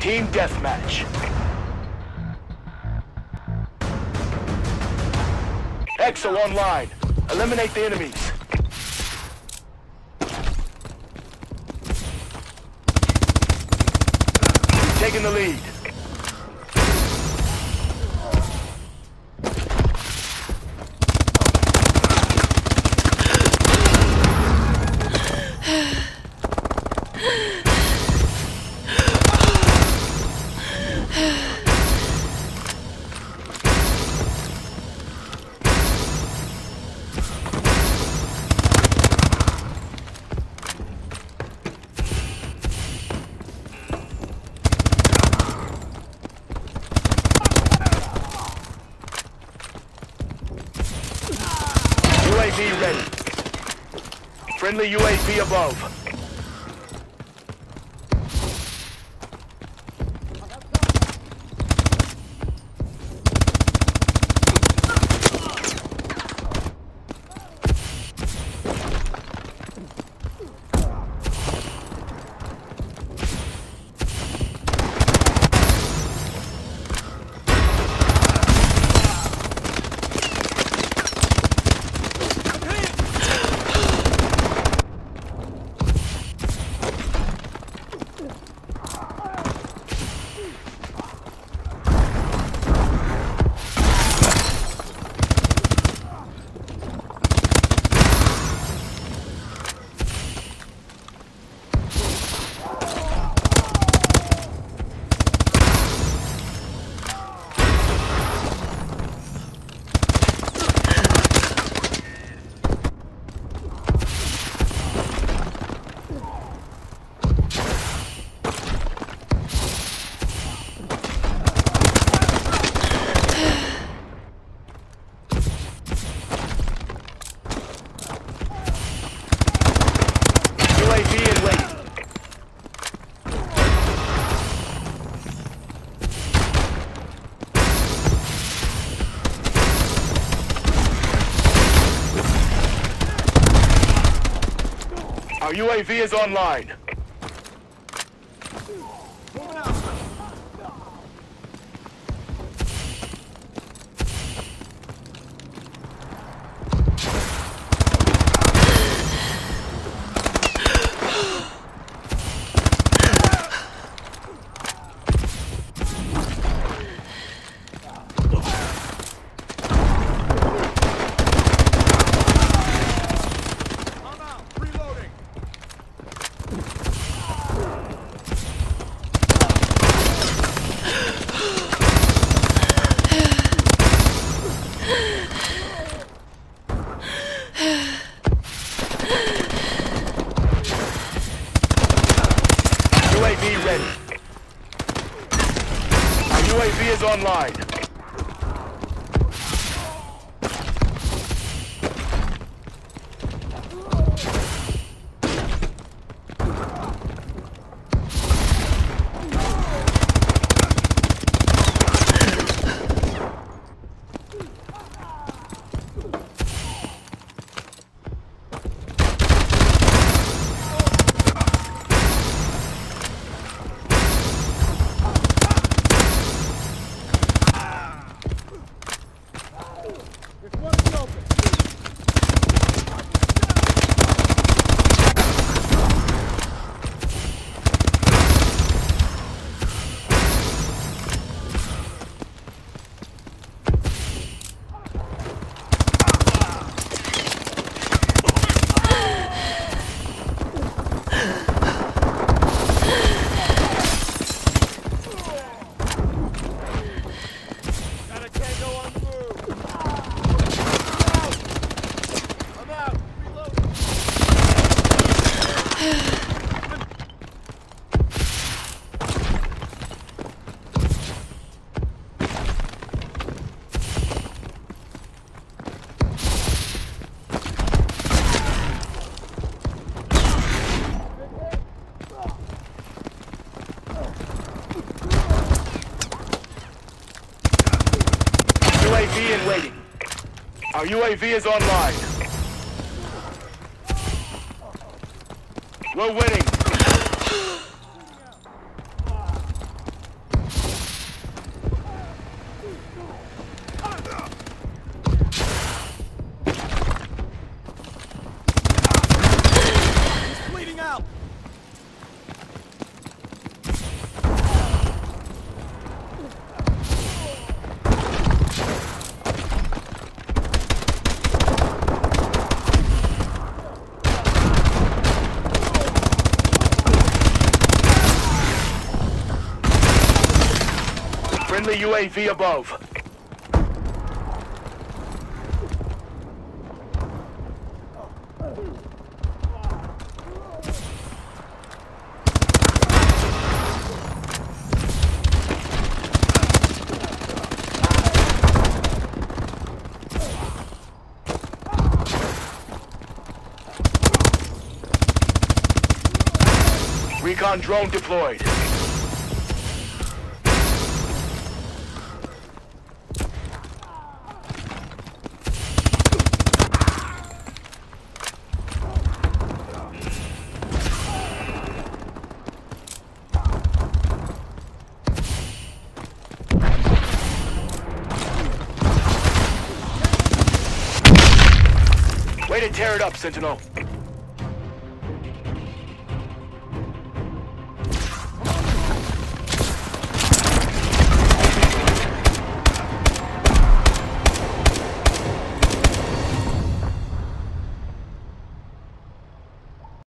Team deathmatch. Exo online. Eliminate the enemies. Taking the lead. UAV ready. Friendly UAV above. UAV in waiting. Our UAV is online. UAV ready. Our UAV is online. UAV in waiting. Our UAV is online. We're winning. Friendly UAV above. Recon drone deployed. Tear it up, Sentinel.